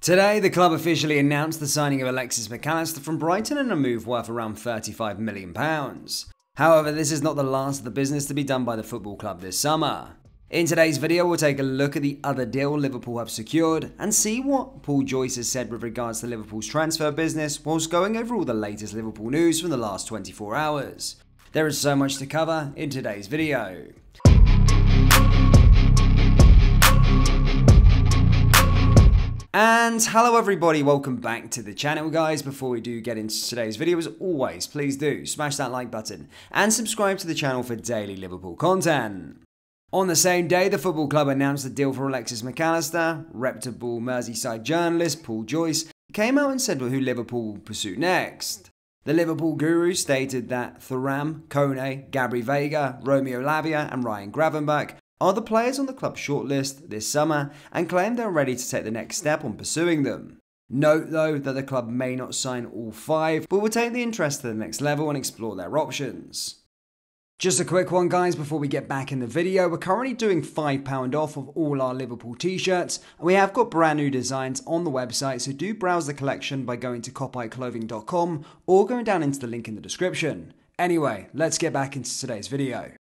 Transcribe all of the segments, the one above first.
Today, the club officially announced the signing of Alexis McAllister from Brighton in a move worth around £35 million. However, this is not the last of the business to be done by the football club this summer. In today's video, we'll take a look at the other deal Liverpool have secured and see what Paul Joyce has said with regards to Liverpool's transfer business whilst going over all the latest Liverpool news from the last 24 hours. There is so much to cover in today's video. And hello everybody, welcome back to the channel guys. Before we do get into today's video, as always, please do smash that like button and subscribe to the channel for daily Liverpool content. On the same day, the football club announced the deal for Alexis McAllister. Reputable Merseyside journalist Paul Joyce came out and said who Liverpool will pursue next. The Liverpool guru stated that Thuram, Kone, Gabri Veiga, Romeo Lavia and Ryan Gravenberch are the players on the club's shortlist this summer and claim they're ready to take the next step on pursuing them. Note though that the club may not sign all five, but will take the interest to the next level and explore their options. Just a quick one guys before we get back in the video, we're currently doing £5 off of all our Liverpool t-shirts and we have got brand new designs on the website so do browse the collection by going to kopiteclothing.com or going down into the link in the description. Anyway, let's get back into today's video.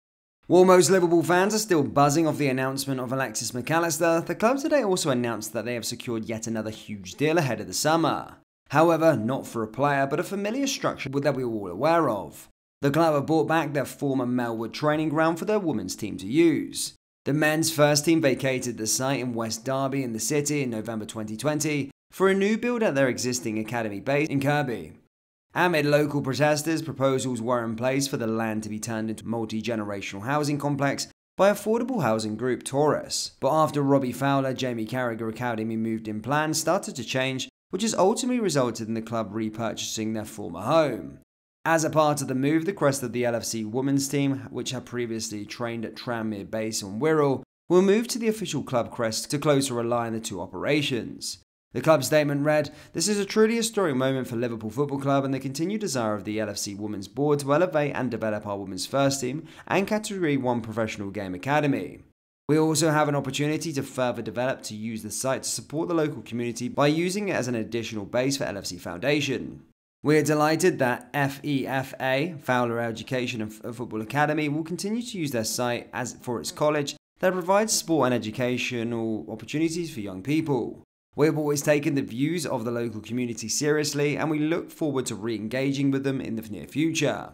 While most Liverpool fans are still buzzing off the announcement of Alexis McAllister, the club today also announced that they have secured yet another huge deal ahead of the summer. However, not for a player, but a familiar structure that we're all aware of. The club have brought back their former Melwood training ground for their women's team to use. The men's first team vacated the site in West Derby in the city in November 2020 for a new build at their existing academy base in Kirkby. Amid local protesters, proposals were in place for the land to be turned into multi-generational housing complex by affordable housing group Torus. But after Robbie Fowler, Jamie Carragher Academy moved in plans started to change, which has ultimately resulted in the club repurchasing their former home. As a part of the move, the crest of the LFC women's team, which had previously trained at Tranmere Base on Wirral, will move to the official club crest to closer align the two operations. The club statement read, This is a truly historic moment for Liverpool Football Club and the continued desire of the LFC Women's Board to elevate and develop our women's first team and Category 1 professional game academy. We also have an opportunity to further develop to use the site to support the local community by using it as an additional base for LFC Foundation. We are delighted that FEFA, Fowler Education and uh, Football Academy, will continue to use their site as for its college that provides sport and educational opportunities for young people. We have always taken the views of the local community seriously and we look forward to re engaging with them in the near future.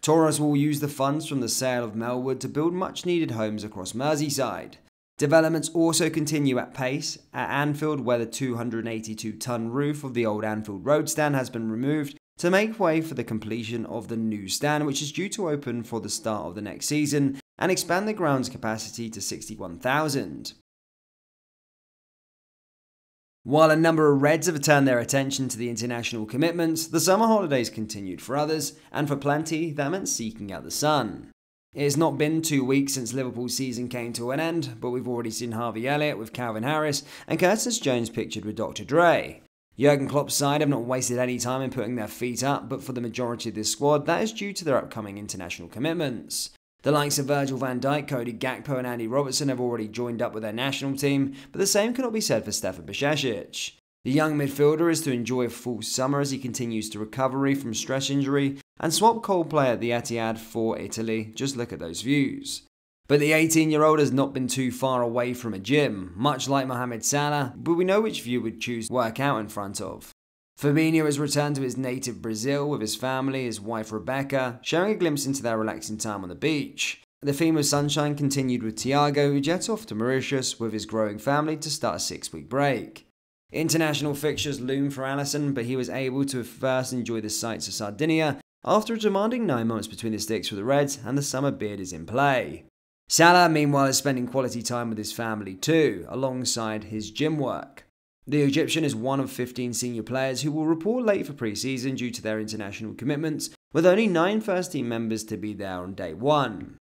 Torus will use the funds from the sale of Melwood to build much needed homes across Merseyside. Developments also continue at pace at Anfield, where the 282 ton roof of the old Anfield Road stand has been removed to make way for the completion of the new stand, which is due to open for the start of the next season and expand the ground's capacity to 61,000. While a number of Reds have turned their attention to the international commitments, the summer holidays continued for others, and for plenty, that meant seeking out the sun. It has not been two weeks since Liverpool's season came to an end, but we've already seen Harvey Elliott with Calvin Harris and Curtis Jones pictured with Dr. Dre. Jurgen Klopp's side have not wasted any time in putting their feet up, but for the majority of this squad, that is due to their upcoming international commitments. The likes of Virgil van Dijk, Cody Gakpo and Andy Robertson have already joined up with their national team, but the same cannot be said for Stefan Bajcetic. The young midfielder is to enjoy a full summer as he continues to recovery from stress injury and swap Coldplay at the Etihad for Italy. Just look at those views. But the 18 year old has not been too far away from a gym, much like Mohamed Salah, but we know which view would choose to work out in front of. Firmino has returned to his native Brazil with his family, his wife Rebecca, sharing a glimpse into their relaxing time on the beach. The theme of sunshine continued with Thiago, who jet off to Mauritius with his growing family to start a six week break. International fixtures loom for Alisson, but he was able to first enjoy the sights of Sardinia after a demanding nine months between the sticks for the Reds, and the summer beard is in play. Salah, meanwhile, is spending quality time with his family too, alongside his gym work. The Egyptian is one of 15 senior players who will report late for pre-season due to their international commitments, with only 9 first team members to be there on day 1.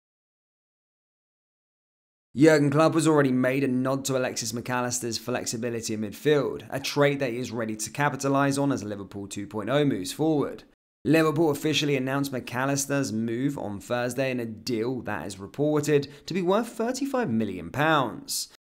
Jurgen Klopp has already made a nod to Alexis McAllister's flexibility in midfield, a trait that he is ready to capitalise on as Liverpool 2.0 moves forward. Liverpool officially announced McAllister's move on Thursday in a deal that is reported to be worth £35 million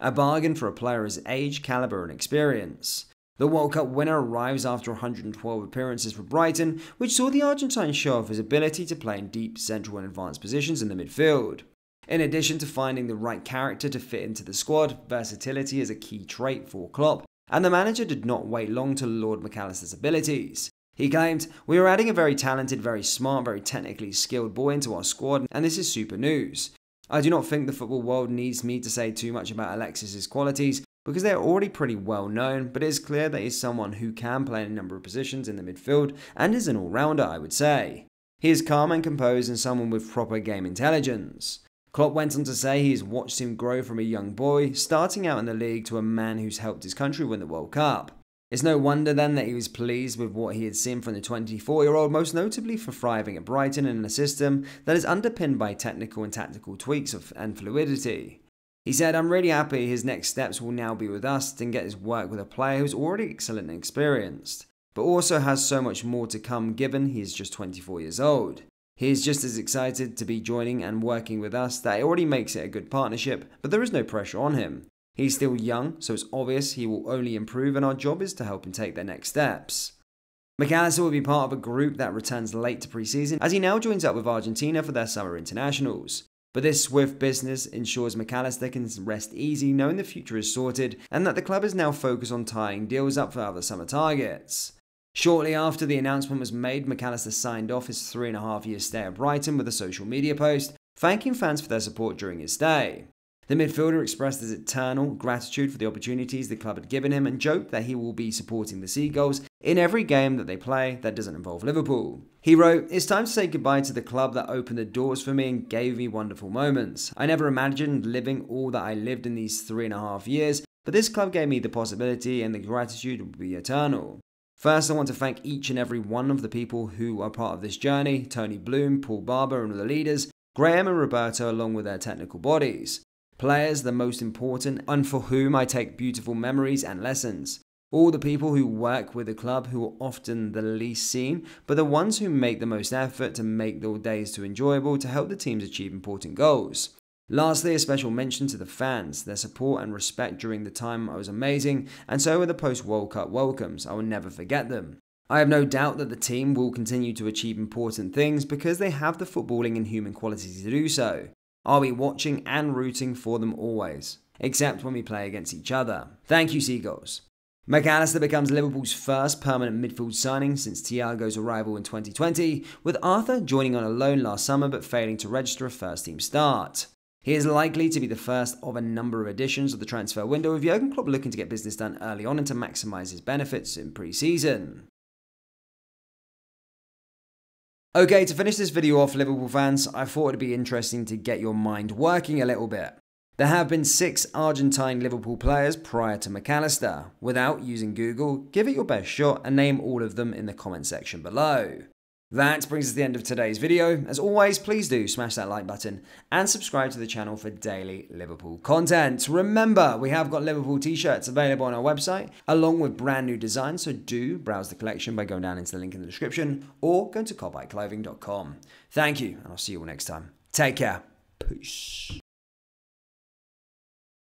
a bargain for a player his age, caliber, and experience. The World Cup winner arrives after 112 appearances for Brighton, which saw the Argentine show off his ability to play in deep, central, and advanced positions in the midfield. In addition to finding the right character to fit into the squad, versatility is a key trait for Klopp, and the manager did not wait long to laud McAllister's abilities. He claimed, We are adding a very talented, very smart, very technically skilled boy into our squad, and this is super news. I do not think the football world needs me to say too much about Alexis's qualities because they are already pretty well known, but it is clear that he is someone who can play in a number of positions in the midfield and is an all rounder, I would say. He is calm and composed and someone with proper game intelligence. Klopp went on to say he has watched him grow from a young boy, starting out in the league, to a man who's helped his country win the World Cup. It's no wonder then that he was pleased with what he had seen from the 24 year old, most notably for thriving at Brighton in a system that is underpinned by technical and tactical tweaks of, and fluidity. He said, I'm really happy his next steps will now be with us and get his work with a player who's already excellent and experienced, but also has so much more to come given he is just 24 years old. He is just as excited to be joining and working with us that it already makes it a good partnership, but there is no pressure on him. He's still young, so it's obvious he will only improve, and our job is to help him take their next steps. McAllister will be part of a group that returns late to preseason as he now joins up with Argentina for their summer internationals. But this swift business ensures McAllister can rest easy knowing the future is sorted and that the club is now focused on tying deals up for other summer targets. Shortly after the announcement was made, McAllister signed off his three and a half year stay at Brighton with a social media post, thanking fans for their support during his stay. The midfielder expressed his eternal gratitude for the opportunities the club had given him and joked that he will be supporting the Seagulls in every game that they play that doesn't involve Liverpool. He wrote, It's time to say goodbye to the club that opened the doors for me and gave me wonderful moments. I never imagined living all that I lived in these three and a half years, but this club gave me the possibility and the gratitude will be eternal. First, I want to thank each and every one of the people who are part of this journey Tony Bloom, Paul Barber, and the leaders, Graham and Roberto, along with their technical bodies. Players, the most important, and for whom I take beautiful memories and lessons. All the people who work with the club who are often the least seen, but the ones who make the most effort to make their days too enjoyable to help the teams achieve important goals. Lastly, a special mention to the fans. Their support and respect during the time I was amazing, and so were the post World Cup welcomes. I will never forget them. I have no doubt that the team will continue to achieve important things because they have the footballing and human qualities to do so. I'll be watching and rooting for them always, except when we play against each other. Thank you, Seagulls. McAllister becomes Liverpool's first permanent midfield signing since Thiago's arrival in 2020, with Arthur joining on a loan last summer but failing to register a first team start. He is likely to be the first of a number of additions of the transfer window, with Jurgen Klopp looking to get business done early on and to maximise his benefits in pre season. Okay, to finish this video off, Liverpool fans, I thought it'd be interesting to get your mind working a little bit. There have been six Argentine Liverpool players prior to McAllister. Without using Google, give it your best shot and name all of them in the comment section below. That brings us to the end of today's video. As always, please do smash that like button and subscribe to the channel for daily Liverpool content. Remember, we have got Liverpool t-shirts available on our website, along with brand new designs, so do browse the collection by going down into the link in the description or going to kopiteclothing.com. Thank you, and I'll see you all next time. Take care. Peace.